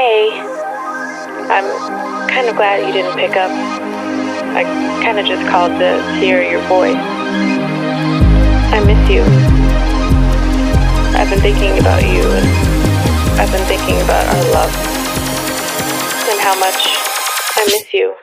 I'm kind of glad you didn't pick up. I kind of just called to hear your voice. I miss you. I've been thinking about you, and I've been thinking about our love, and how much I miss you.